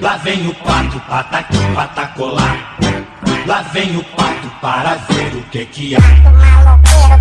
Lá vem o pato, pataqui, tá patacolá. Tá Lá vem o pato para ver o que que há.